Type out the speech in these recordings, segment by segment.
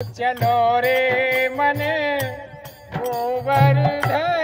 चलो रे मने गोवर्धन।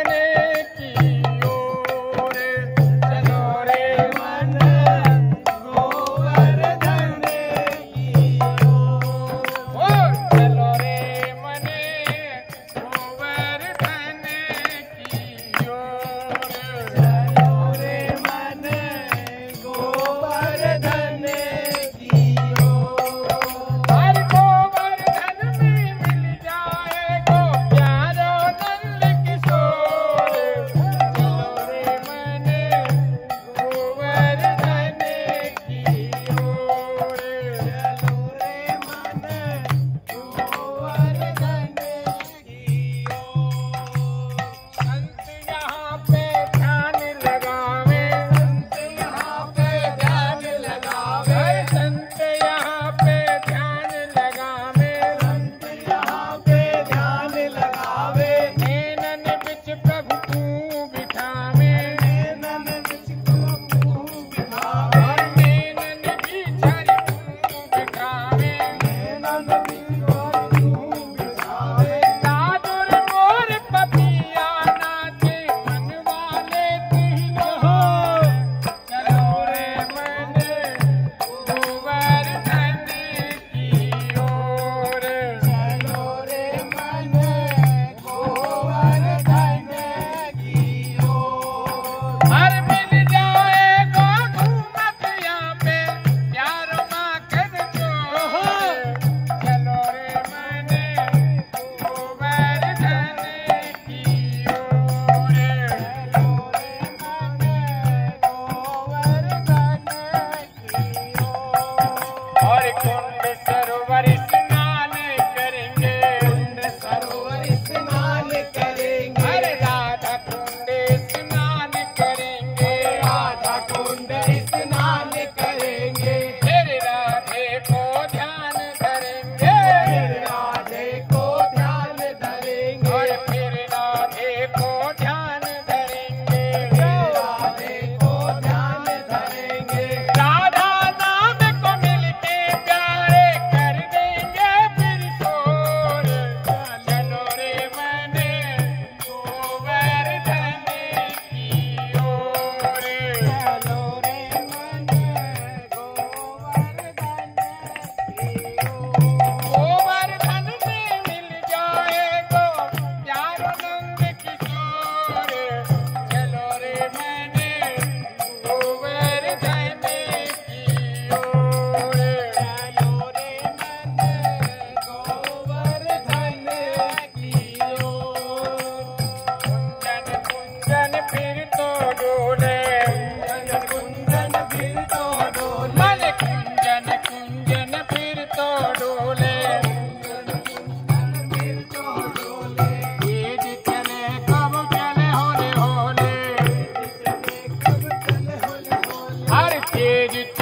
stage it